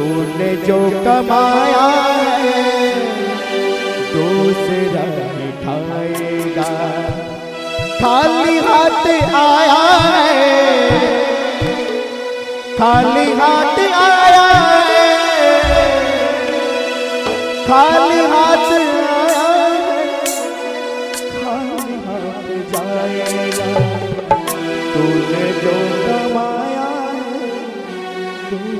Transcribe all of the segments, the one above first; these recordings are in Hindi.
तूने जो कमाया है, दूसरा खाएगा खाली हाथ आया है, खाली हाथ आया है, खाली हाथ आया है, खाली हाथ जाएगा। तूने जो कमाया है दूसरा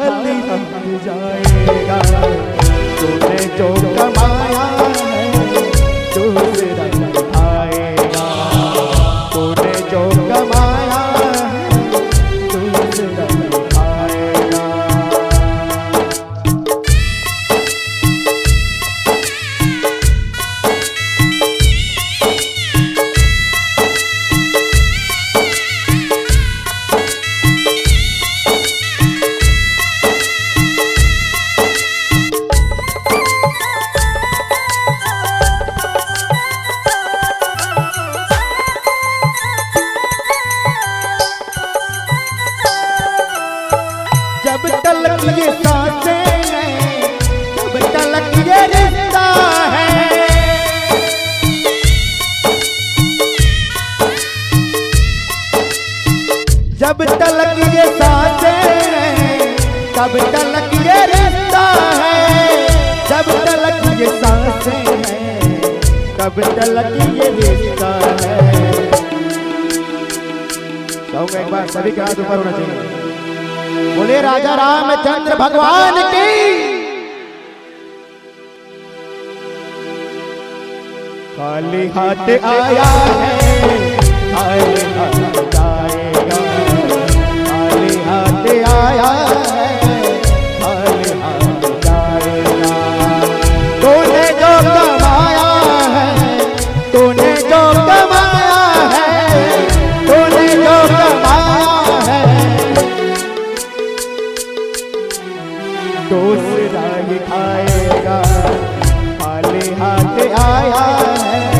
खाली हाथ जाएगा। तूने जो कमाया है दूसरा तब तलक ये रिश्ता है, जब तलक ये साँसें हैं तब तलक ये रिश्ता है। कहूँगा एक बार सभी के हाथ ऊपर होना चाहिए। बोले, राजा रामचंद्र भगवान की खाली हाथ आया है खाली हाथ दूसरा ही खाएगा। पाले हाथ आया है।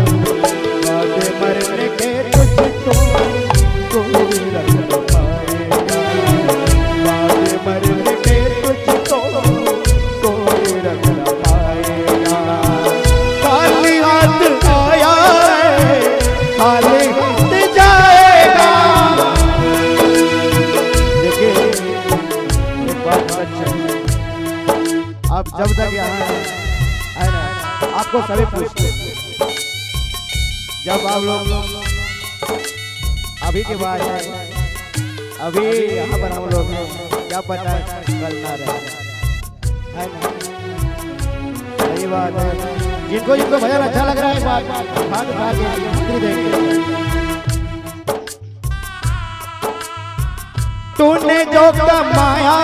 आपको सभी पूछते जब आप लोग अभी के बाद अभी यहाँ पर हम लोग हैं क्या पता है कल ना रहे। है ना। सही बात है। जिनको जिनको भजन अच्छा लग रहा है बात के मंत्री देंगे। तूने जो कमाया